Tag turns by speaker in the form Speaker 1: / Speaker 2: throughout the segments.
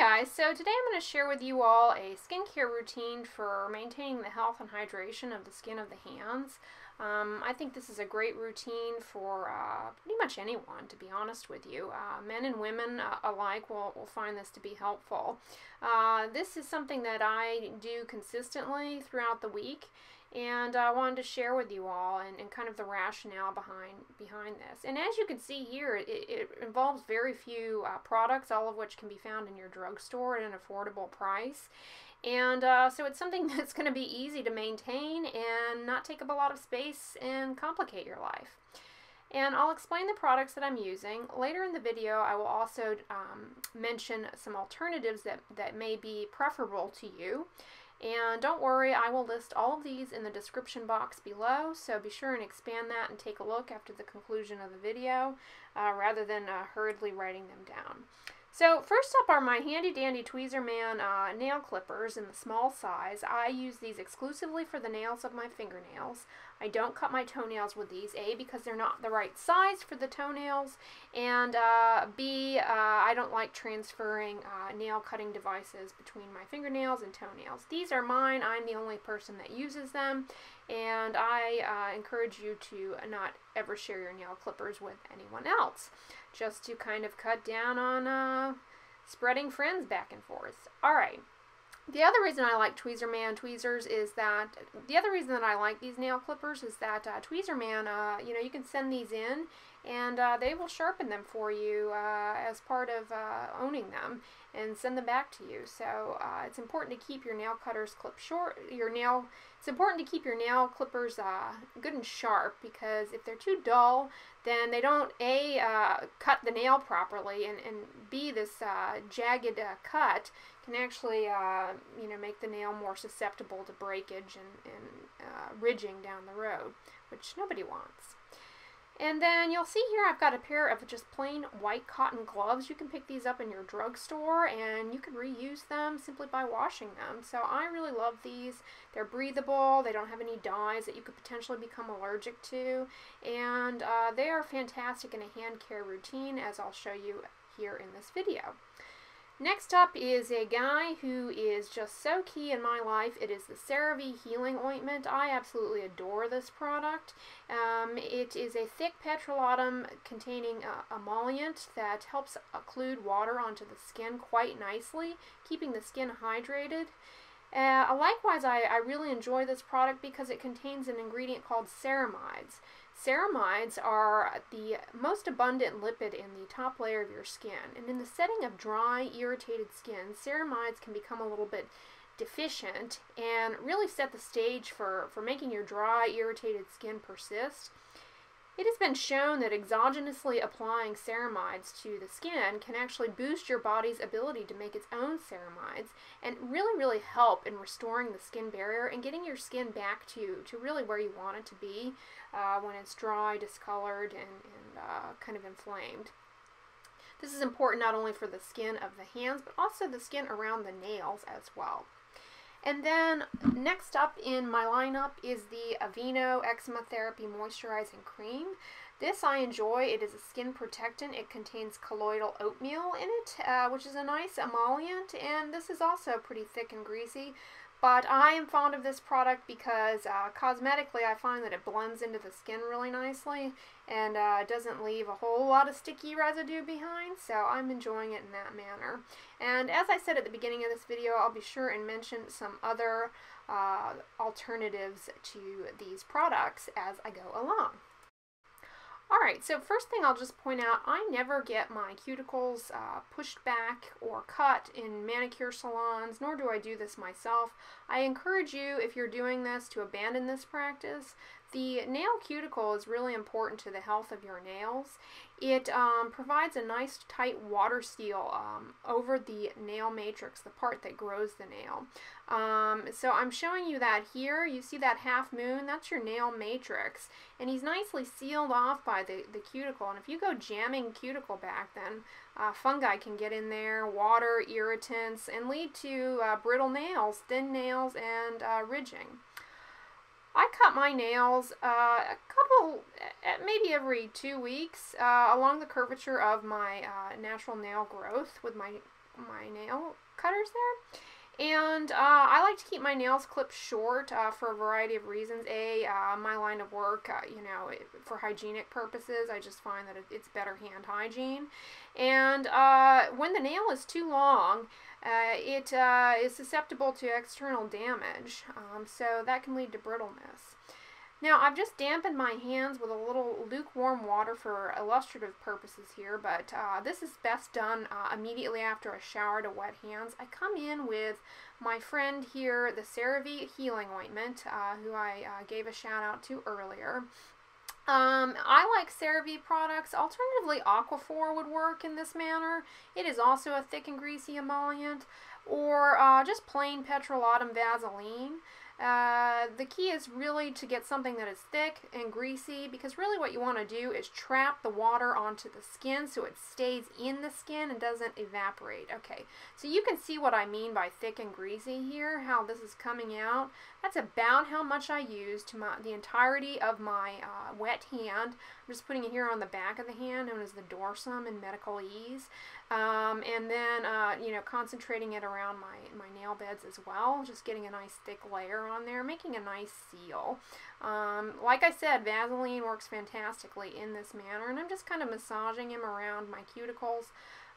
Speaker 1: guys, so today I'm going to share with you all a skincare routine for maintaining the health and hydration of the skin of the hands. Um, I think this is a great routine for uh, pretty much anyone, to be honest with you. Uh, men and women uh, alike will, will find this to be helpful. Uh, this is something that I do consistently throughout the week and I wanted to share with you all and, and kind of the rationale behind behind this. And as you can see here, it, it involves very few uh, products, all of which can be found in your drugstore at an affordable price. And uh, so it's something that's going to be easy to maintain and not take up a lot of space and complicate your life. And I'll explain the products that I'm using. Later in the video, I will also um, mention some alternatives that, that may be preferable to you. And don't worry, I will list all of these in the description box below, so be sure and expand that and take a look after the conclusion of the video, uh, rather than uh, hurriedly writing them down. So first up are my handy dandy Tweezerman uh, nail clippers in the small size. I use these exclusively for the nails of my fingernails. I don't cut my toenails with these, A, because they're not the right size for the toenails, and uh, B, uh, I don't like transferring uh, nail cutting devices between my fingernails and toenails. These are mine. I'm the only person that uses them, and I uh, encourage you to not ever share your nail clippers with anyone else, just to kind of cut down on uh, spreading friends back and forth. All right. The other reason I like Tweezerman tweezers is that, the other reason that I like these nail clippers is that uh, Tweezerman, uh, you know, you can send these in and uh, they will sharpen them for you uh, as part of uh, owning them and send them back to you. So uh, it's important to keep your nail cutters clip short, your nail, it's important to keep your nail clippers uh, good and sharp because if they're too dull, then they don't A, uh, cut the nail properly and, and B, this jagged cut can actually, you know, make the nail more susceptible to breakage and, and ridging down the road, which nobody wants. And then you'll see here I've got a pair of just plain white cotton gloves. You can pick these up in your drugstore and you can reuse them simply by washing them. So I really love these. They're breathable, they don't have any dyes that you could potentially become allergic to, and uh, they are fantastic in a hand care routine as I'll show you here in this video. Next up is a guy who is just so key in my life. It is the CeraVe Healing Ointment. I absolutely adore this product. Um, it is a thick petrolatum containing uh, emollient that helps occlude water onto the skin quite nicely, keeping the skin hydrated. Uh, likewise, I, I really enjoy this product because it contains an ingredient called ceramides. Ceramides are the most abundant lipid in the top layer of your skin, and in the setting of dry, irritated skin, ceramides can become a little bit deficient and really set the stage for, for making your dry, irritated skin persist. It has been shown that exogenously applying ceramides to the skin can actually boost your body's ability to make its own ceramides and really, really help in restoring the skin barrier and getting your skin back to, to really where you want it to be uh, when it's dry, discolored, and, and uh, kind of inflamed. This is important not only for the skin of the hands, but also the skin around the nails as well. And then next up in my lineup is the Aveeno Eczema Therapy Moisturizing Cream. This I enjoy. It is a skin protectant. It contains colloidal oatmeal in it, uh, which is a nice emollient, and this is also pretty thick and greasy. But I am fond of this product because uh, cosmetically I find that it blends into the skin really nicely and uh, doesn't leave a whole lot of sticky residue behind, so I'm enjoying it in that manner. And as I said at the beginning of this video, I'll be sure and mention some other uh, alternatives to these products as I go along. Alright, so first thing I'll just point out, I never get my cuticles uh, pushed back or cut in manicure salons, nor do I do this myself. I encourage you, if you're doing this, to abandon this practice. The nail cuticle is really important to the health of your nails. It um, provides a nice tight water seal um, over the nail matrix, the part that grows the nail. Um, so I'm showing you that here. You see that half moon? That's your nail matrix. And he's nicely sealed off by the, the cuticle. And if you go jamming cuticle back, then uh, fungi can get in there, water, irritants, and lead to uh, brittle nails, thin nails, and uh, ridging. I cut my nails uh, a couple, maybe every two weeks, uh, along the curvature of my uh, natural nail growth with my my nail cutters there. And uh, I like to keep my nails clipped short uh, for a variety of reasons. A, uh, my line of work, uh, you know, for hygienic purposes, I just find that it's better hand hygiene. And uh, when the nail is too long, uh, it is susceptible to external damage. Um, so that can lead to brittleness. Now, I've just dampened my hands with a little lukewarm water for illustrative purposes here, but uh, this is best done uh, immediately after a shower to wet hands. I come in with my friend here, the CeraVe Healing Ointment, uh, who I uh, gave a shout out to earlier. Um, I like CeraVe products. Alternatively, Aquaphor would work in this manner. It is also a thick and greasy emollient, or uh, just plain petrolatum Vaseline. Uh, the key is really to get something that is thick and greasy because really what you want to do is trap the water onto the skin so it stays in the skin and doesn't evaporate. Okay, so you can see what I mean by thick and greasy here, how this is coming out. That's about how much I use to my, the entirety of my uh, wet hand. I'm just putting it here on the back of the hand, known as the dorsum in medicalese. Um, and then, uh, you know, concentrating it around my, my nail beds as well, just getting a nice thick layer on there, making a nice seal. Um, like I said, Vaseline works fantastically in this manner, and I'm just kind of massaging him around my cuticles.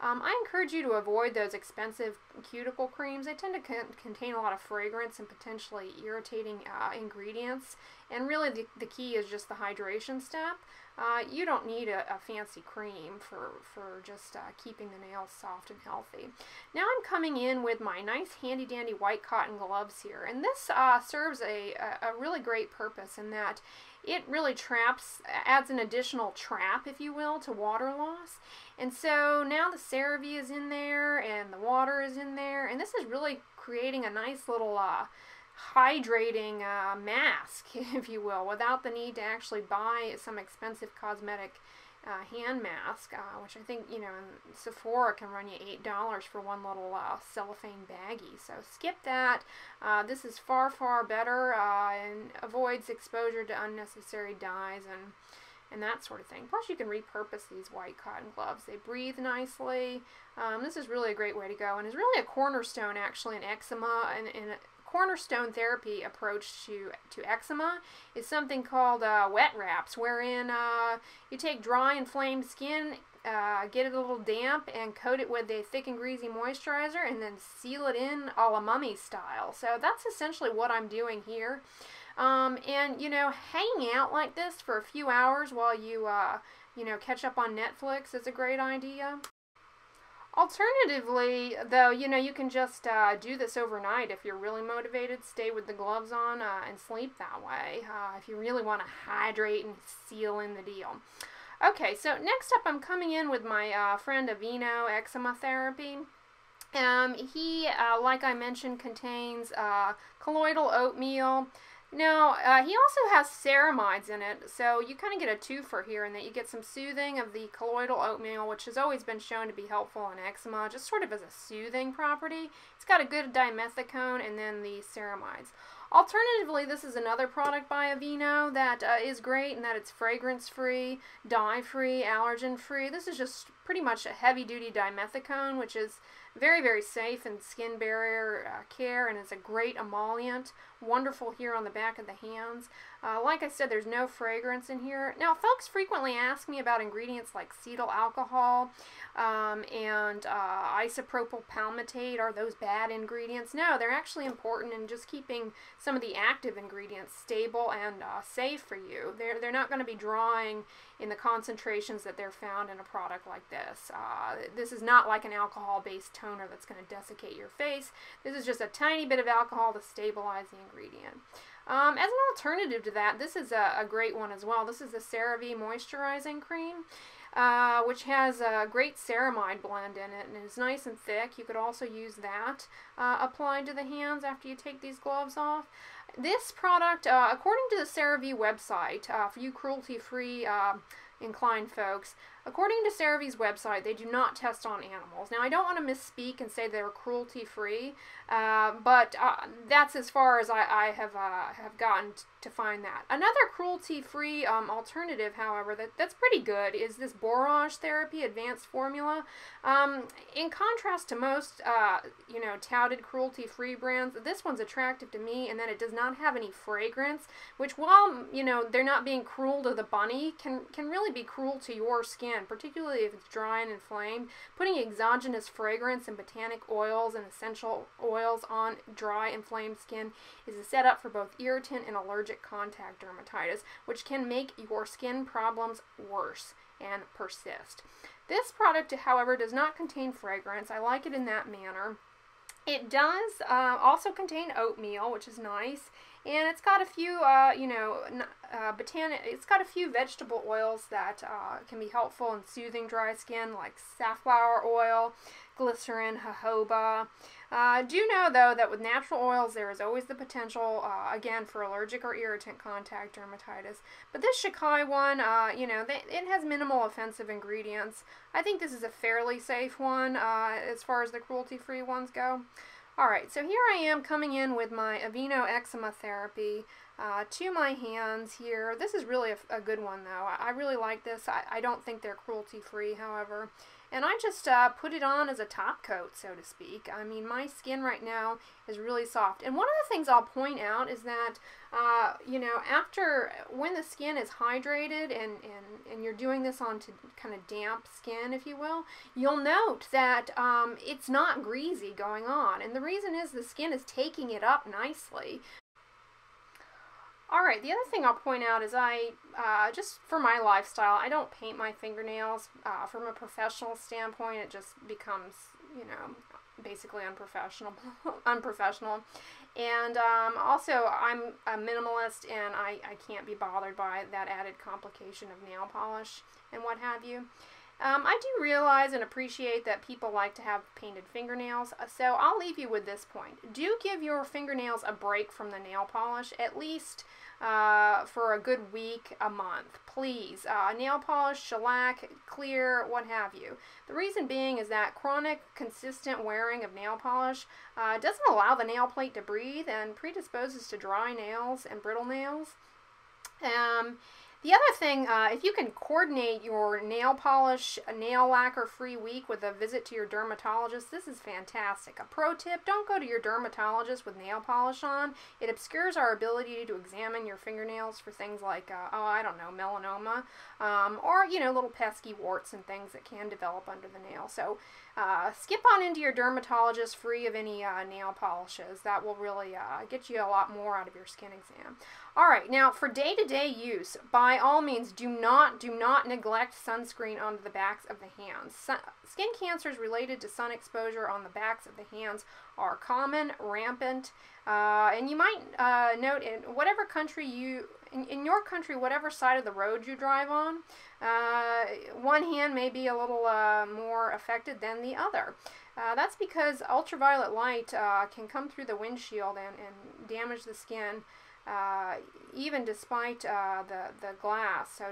Speaker 1: Um, I encourage you to avoid those expensive cuticle creams. They tend to con contain a lot of fragrance and potentially irritating uh, ingredients. And really, the, the key is just the hydration step. Uh, you don't need a, a, fancy cream for, for just uh, keeping the nails soft and healthy. Now I'm coming in with my nice handy dandy white cotton gloves here. And this uh, serves a, a, really great purpose in that it really traps, adds an additional trap, if you will, to water loss. And so now the CeraVe is in there and the water is in there. And this is really creating a nice little uh, hydrating uh, mask, if you will, without the need to actually buy some expensive cosmetic uh, hand mask, uh, which I think, you know, Sephora can run you $8 for one little uh, cellophane baggie. So skip that. Uh, this is far, far better uh, and avoids exposure to unnecessary dyes and and that sort of thing. Plus, you can repurpose these white cotton gloves. They breathe nicely. Um, this is really a great way to go, and is really a cornerstone, actually, in eczema and, and cornerstone therapy approach to, to eczema is something called uh, wet wraps, wherein uh, you take dry, inflamed skin, uh, get it a little damp, and coat it with a thick and greasy moisturizer, and then seal it in a la mummy style. So that's essentially what I'm doing here. Um, and, you know, hanging out like this for a few hours while you, uh, you know, catch up on Netflix is a great idea. Alternatively, though, you know, you can just uh, do this overnight if you're really motivated. Stay with the gloves on uh, and sleep that way uh, if you really want to hydrate and seal in the deal. Okay, so next up I'm coming in with my uh, friend Aveeno Eczema Therapy. Um, he, uh, like I mentioned, contains uh, colloidal oatmeal, now, uh, he also has ceramides in it, so you kind of get a twofer here in that you get some soothing of the colloidal oatmeal, which has always been shown to be helpful in eczema, just sort of as a soothing property. It's got a good dimethicone and then the ceramides. Alternatively, this is another product by Aveeno that uh, is great in that it's fragrance-free, dye-free, allergen-free. This is just pretty much a heavy-duty dimethicone, which is very, very safe in skin barrier uh, care and it's a great emollient. Wonderful here on the back of the hands. Uh, like I said, there's no fragrance in here. Now, folks frequently ask me about ingredients like cetyl alcohol um, and uh, isopropyl palmitate. Are those bad ingredients? No, they're actually important in just keeping some of the active ingredients stable and uh, safe for you. They're, they're not going to be drawing in the concentrations that they're found in a product like this. Uh, this is not like an alcohol-based toner that's going to desiccate your face. This is just a tiny bit of alcohol to stabilize the ingredient. Um, as an alternative to that, this is a, a, great one as well. This is the CeraVe Moisturizing Cream, uh, which has a great ceramide blend in it and is nice and thick. You could also use that uh, applied to the hands after you take these gloves off. This product, uh, according to the CeraVe website, uh, for you cruelty-free uh, inclined folks, According to CeraVe's website, they do not test on animals. Now, I don't want to misspeak and say they're cruelty free, uh, but uh, that's as far as I, I have uh, have gotten to find that. Another cruelty free um, alternative, however, that, that's pretty good is this Borage therapy advanced formula. Um, in contrast to most, uh, you know, touted cruelty free brands, this one's attractive to me in that it does not have any fragrance, which, while you know they're not being cruel to the bunny, can can really be cruel to your skin skin, particularly if it's dry and inflamed. Putting exogenous fragrance and botanic oils and essential oils on dry, inflamed skin is a setup for both irritant and allergic contact dermatitis, which can make your skin problems worse and persist. This product, however, does not contain fragrance. I like it in that manner. It does uh, also contain oatmeal, which is nice, and it's got a few, uh, you know, uh, botanic. It's got a few vegetable oils that uh, can be helpful in soothing dry skin, like safflower oil, glycerin, jojoba. Uh, do know though that with natural oils there is always the potential, uh, again, for allergic or irritant contact dermatitis. But this Shikai one, uh, you know, they, it has minimal offensive ingredients. I think this is a fairly safe one uh, as far as the cruelty-free ones go. Alright, so here I am coming in with my Aveeno Eczema Therapy uh, to my hands here. This is really a, a good one though. I, I, really like this. I, I don't think they're cruelty free, however. And I just uh, put it on as a top coat, so to speak. I mean, my skin right now is really soft. And one of the things I'll point out is that, uh, you know, after, when the skin is hydrated and, and, and you're doing this on to kind of damp skin, if you will, you'll note that um, it's not greasy going on. And the reason is the skin is taking it up nicely. Alright, the other thing I'll point out is I, uh, just for my lifestyle, I don't paint my fingernails. Uh, from a professional standpoint, it just becomes, you know, basically unprofessional. unprofessional. And um, also, I'm a minimalist and I, I can't be bothered by that added complication of nail polish and what have you. Um, I do realize and appreciate that people like to have painted fingernails, so I'll leave you with this point. Do give your fingernails a break from the nail polish, at least uh, for a good week, a month. Please. Uh, nail polish, shellac, clear, what have you. The reason being is that chronic, consistent wearing of nail polish uh, doesn't allow the nail plate to breathe and predisposes to dry nails and brittle nails. Um, the other thing, uh, if you can coordinate your nail polish, nail lacquer free week with a visit to your dermatologist, this is fantastic. A pro tip, don't go to your dermatologist with nail polish on. It obscures our ability to examine your fingernails for things like, uh, oh, I don't know, melanoma, um, or, you know, little pesky warts and things that can develop under the nail. So uh, skip on into your dermatologist free of any uh, nail polishes. That will really uh, get you a lot more out of your skin exam. All right, now for day-to-day -day use, by all means, do not do not neglect sunscreen on the backs of the hands. Sun skin cancers related to sun exposure on the backs of the hands are common, rampant, uh, and you might uh, note in whatever country you in, in your country, whatever side of the road you drive on, uh, one hand may be a little uh, more affected than the other. Uh, that's because ultraviolet light uh, can come through the windshield and, and damage the skin, uh, even despite uh, the, the glass. So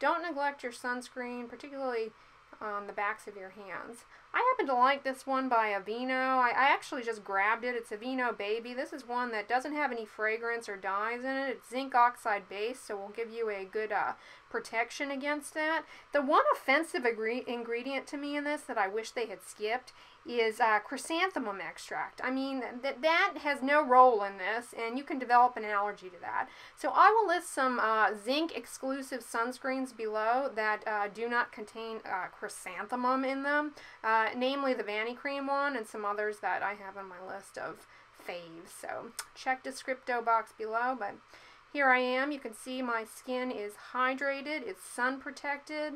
Speaker 1: don't neglect your sunscreen, particularly on the backs of your hands. I happen to like this one by Aveeno. I, I, actually just grabbed it. It's Aveeno Baby. This is one that doesn't have any fragrance or dyes in it. It's zinc oxide based, so will give you a good uh, protection against that. The one offensive ingredient to me in this that I wish they had skipped is uh, chrysanthemum extract. I mean, that that has no role in this, and you can develop an allergy to that. So I will list some uh, zinc exclusive sunscreens below that uh, do not contain uh, chrysanthemum in them, uh, namely the Vanicream one and some others that I have on my list of faves. So check descripto box below, but here I am. You can see my skin is hydrated, it's sun protected,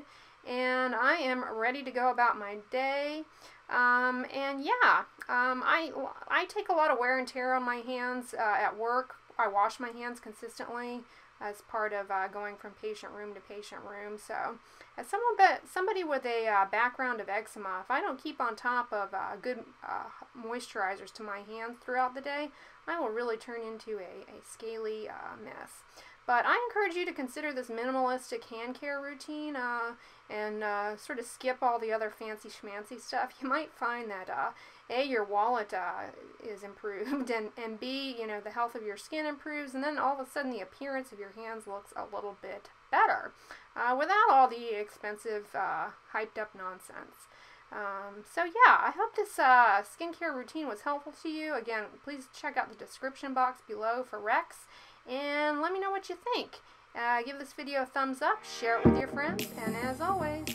Speaker 1: and I am ready to go about my day. Um, and yeah, um, I, I take a lot of wear and tear on my hands uh, at work. I wash my hands consistently as part of uh, going from patient room to patient room. So, as someone, but somebody with a uh, background of eczema, if I don't keep on top of uh, good uh, moisturizers to my hands throughout the day, I will really turn into a, a scaly uh, mess. But I encourage you to consider this minimalistic hand care routine uh, and uh, sort of skip all the other fancy schmancy stuff. You might find that uh, A, your wallet uh, is improved, and, and B, you know, the health of your skin improves, and then all of a sudden the appearance of your hands looks a little bit better uh, without all the expensive, uh, hyped up nonsense. Um, so yeah, I hope this uh, skincare routine was helpful to you. Again, please check out the description box below for Rex and let me know what you think. Uh, give this video a thumbs up, share it with your friends, and as always,